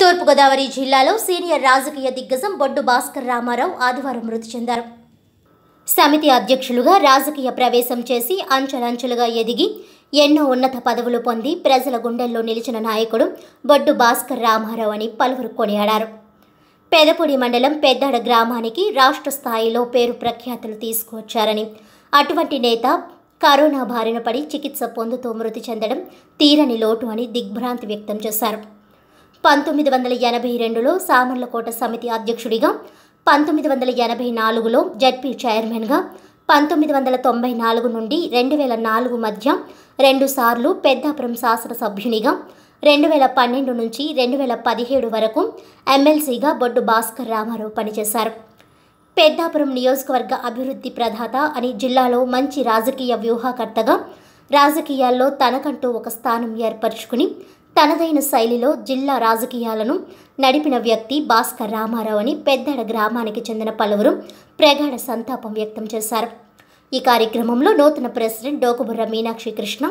తూర్పుగోదావరి జిల్లాలో సీనియర్ రాజకీయ దిగ్గజం బొడ్డు భాస్కర్ రామారావు ఆదివారం మృతి చెందారు. సమితి అధ్యక్షులుగా రాజకీయ ప్రవేశం చేసి అంచెలంచెలుగా ఎదిగి ఎన్నో ఉన్నత పదవులు పొంది ప్రజల గుండెల్లో నిలిచిన నాయకుడు బొడ్డు భాస్కర్ రామారావు అని పలువురు కొనియాడారు. పెదపూడి మండలం పెద్దాడ గ్రామానికి రాష్ట్ర స్థాయిలో పేరు ప్రఖ్యాతులు తీసుకువచ్చారని అటువంటి నేత కరోనా బారిన పడి చికిత్స పొందుతూ మృతి చెందడం తీరని లోటు అని దిగ్భ్రాంతి వ్యక్తం చేశారు. పంతొమ్మిది వందల ఎనభై రెండులో సామర్లకోట సమితి అధ్యక్షుడిగా పంతొమ్మిది వందల ఎనభై నాలుగులో జడ్పీ చైర్మన్గా పంతొమ్మిది వందల తొంభై నాలుగు నుండి రెండు వేల నాలుగు మధ్య రెండుసార్లు పెద్దాపురం శాసనసభ్యునిగా రెండు వేల పన్నెండు నుంచి రెండు వేల పదిహేడు వరకు ఎమ్మెల్సీగా బొడ్డు భాస్కర్ రామారావు పనిచేశారు. పెద్దాపురం నియోజకవర్గ అభివృద్ధి ప్రదాత అని జిల్లాలో మంచి రాజకీయ వ్యూహకర్తగా రాజకీయాల్లో తనకంటూ ఒక స్థానం ఏర్పరచుకుని తనదైన శైలిలో జిల్లా రాజకీయాలను నడిపిన వ్యక్తి భాస్కర్ రామారావు అని పెద్దడ గ్రామానికి చెందిన పలువురు ప్రగాఢ సంతాపం వ్యక్తం చేశారు. ఈ కార్యక్రమంలో నూతన president Dokuburra Meenakshi Krishna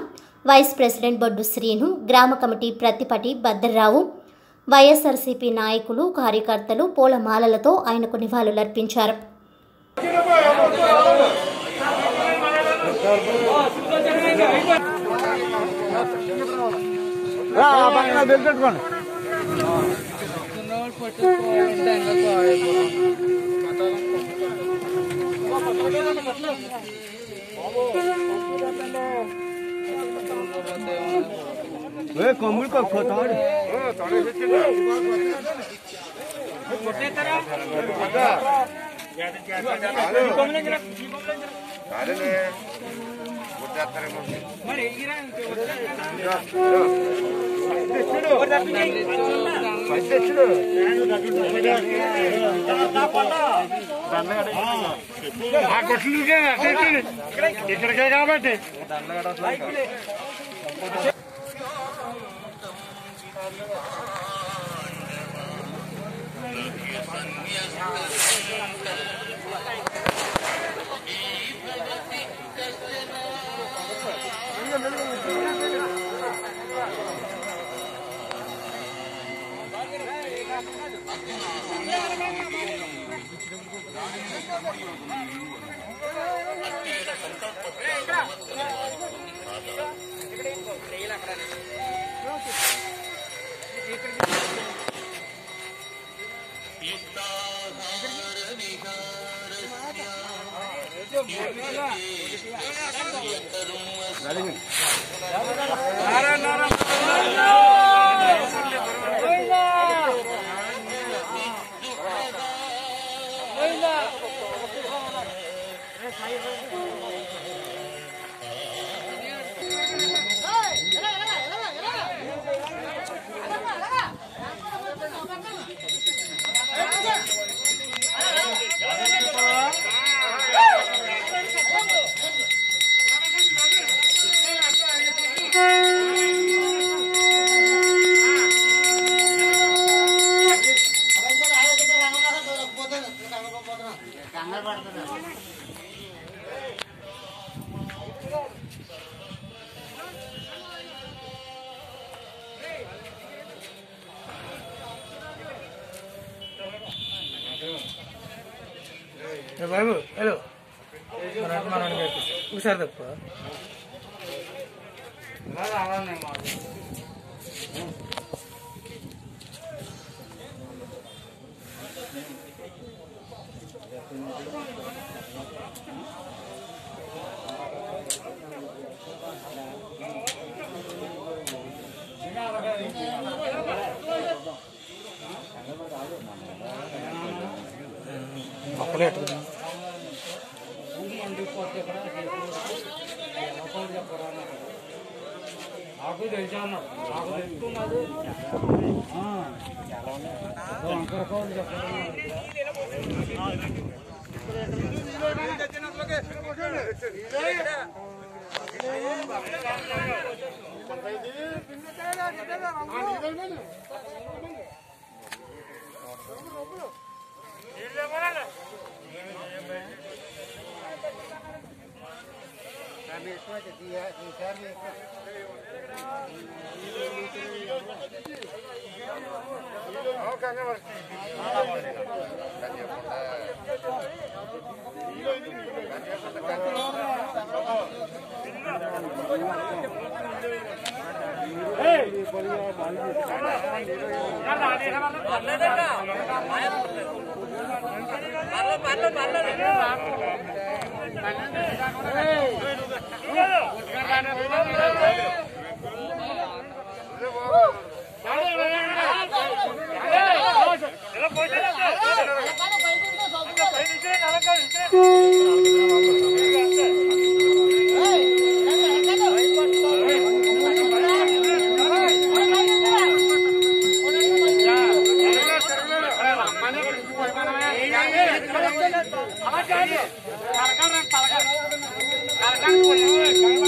vice president Boddu Srinu గ్రామ కమిటీ ప్రతిపటి భద్రరావు వైఎస్ఆర్సీపీ నాయకులు కార్యకర్తలు పూలమాలలతో ఆయనకు నివాళులర్పించారు పక్కన పెట్టుకోండి కమ్ముడు కొట్టాడు ఇక్కడికే కాబట్టి इकडे नारायण नारायण ఏ బాబు హలో మన మన ఒకసారి తప్ప అప్పుడే ఎట్లా నాకు తెలిసా నాకు తెలుస్తున్నది Hey! Kalkan, kalkan, kalkan, kalkan, kalkan, kalkan,